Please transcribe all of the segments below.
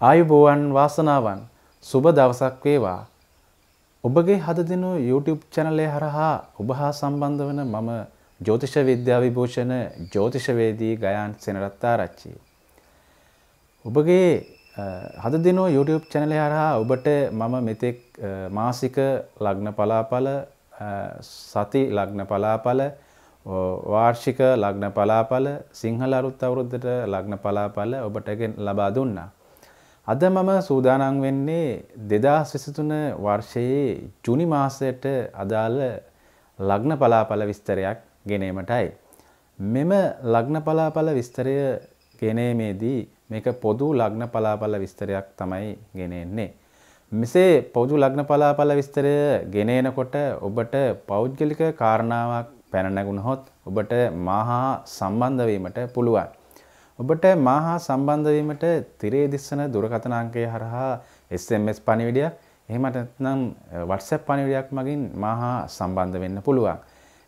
ආයුබෝවන් වාසනාවන් සුබ දවසක් වේවා. ඔබගේ හද දෙනු YouTube චැනලය හරහා ඔබ හා සම්බන්ධ වන මම ජෝතිෂ විද්‍යා විභූෂණ ජෝතිෂවේදී ගයන් සෙනරත්තාරච්චි. ඔබගේ හද දෙනෝ YouTube චැනලය හරහා ඔබට මම මෙතෙක් මාසික ලග්න පලාපල සති ලග්න පලාපල වාර්ෂික ලග්න පලාපල සිංහල අරුත් අවුරුද්දට ලග්න පලාපල ඔබට ලබා දුන්නා. අද මම සූදානන් වෙන්නේ දෙදස් විසිතුන වර්ෂයේ ජුනි මාසයට අදාළ ලග්න පලාපල විස්තරයක් ගෙනීමටයි. මෙම ලග්න පලාපල විස්තරය ගෙනීමේදී මේක පොදු ලග්න පලාපල විස්තරයක් තමයි ගෙනෙන්නේ. මෙසේ පෞදු ලග්න පලාපල විස්තරය ගෙනේනකොට ඔබට පෞද්ගලික කාරණාවක් පැනනැගුණහොත් ඔබට මාහා සම්බන්ධවීමට පුළුවන්. ඔබට මාහා සම්බන්ධවීමට තිරේ දිස්සන දුරකථනාංකය හරහා SMS පණිවිඩයක් එහෙමට නම් WhatsApp පණිවිඩයක් මගින් මාහා සම්බන්ධ වෙන්න පුළුවන්.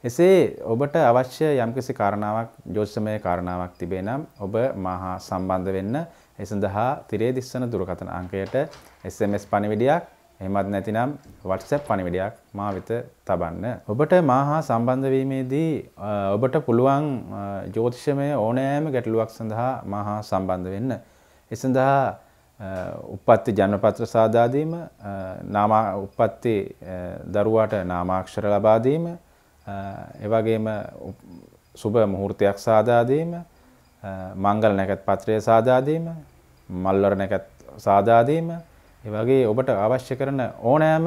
එසේ ඔබට අවශ්‍ය යම්කිසි කාරණාවක් ජෝතිෂමය කාරණාවක් තිබේ නම් ඔබ මාහා සම්බන්ධ වෙන්න ඒ සඳහා තිරේ දිස්සන දුරකථන අංකයට SMS පණිවිඩයක් එහෙමත් නැතිනම් WhatsApp පණිවිඩයක් මා වෙත තබන්න. ඔබට මාහා සම්බන්ධ වීමේදී ඔබට පුළුවන් ජ්‍යොතිෂමය ඕනෑම ගැටලුවක් සඳහා මාහා සම්බන්ධ වෙන්න. ඒ සඳහා උපත්ති ජන්මපත්‍ර සාදා දීම, නාම උපත්ති දරුවාට නාමාක්ෂර ලබා දීම, ඒ වගේම සුබ මුහූර්තයක් සාදා දීම, මංගල නැකත් පත්‍රය සාදා දීම, මල්වර නැකත් සාදා දීම ඒ වගේ ඔබට අවශ්‍ය කරන ඕනෑම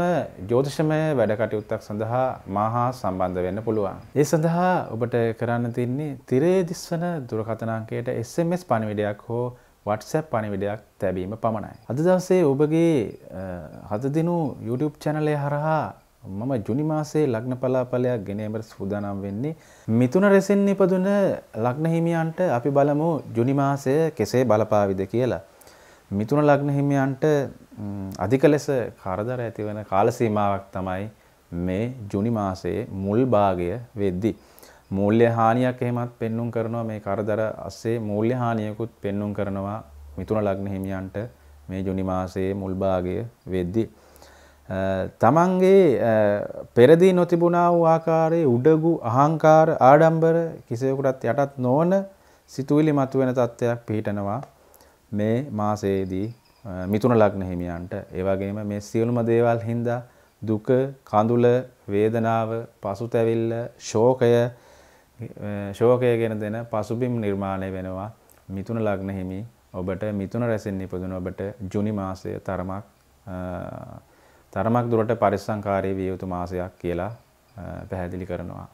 ජ්‍යෝතිෂමය වැඩ කටයුත්තක් සඳහා මාහා සම්බන්ධ වෙන්න පුළුවන්. ඒ සඳහා ඔබට කරන්න තින්නේ තිරේ දිස්වන දුරකථනාංකයට SMS පණිවිඩයක් හෝ WhatsApp පණිවිඩයක් තැබීම පමණයි. අද දවසේ ඔබගේ හද දිනු YouTube චැනලය හරහා මම ජුනි මාසේ ලග්න පලාපලයක් ගෙනීමට සූදානම් වෙන්නේ මිතුන රෙසින් නිපදුන ලග්න හිමියන්ට අපි බලමු ජුනි මාසය කෙසේ බලපාවිද කියලා. මිතුන ලග්න හිමියන්ට අධික ලෙස කරදර ඇතිවන කාල සීමාවක් තමයි මේ ජුනි මාසයේ මුල් භාගය වෙද්දි. මූල්‍ය හානියක් එහෙමත් පෙන්눔 කරනවා මේ කරදර අස්සේ මූල්‍ය හානියකුත් පෙන්눔 කරනවා මිතුන ලග්න හිමියන්ට මේ ජුනි මාසයේ මුල් භාගය වෙද්දි. තමන්ගේ පෙරදී නොතිබුණා වූ ආකාරයේ උඩගු අහංකාර ආඩම්බර කිසිවෙකුටත් යටත් නොවන සිතුවිලි මතුවෙන තත්ත්වයක් පිහිටනවා මේ මාසයේදී මිතුන ලග්න හිමියන්ට ඒ වගේම මේ සියලුම දේවල් හින්දා දුක, කඳුල, වේදනාව, පසුතැවිල්ල, ශෝකය ශෝකය ගැන දෙන පසුබිම් නිර්මාණය වෙනවා මිතුන ලග්න හිමි ඔබට මිතුන රැසින් නිපදුන ඔබට ජුනි මාසය තරමක් තරමක් දුරට පරිස්සංකාරී විය යුතු මාසයක් කියලා පැහැදිලි කරනවා.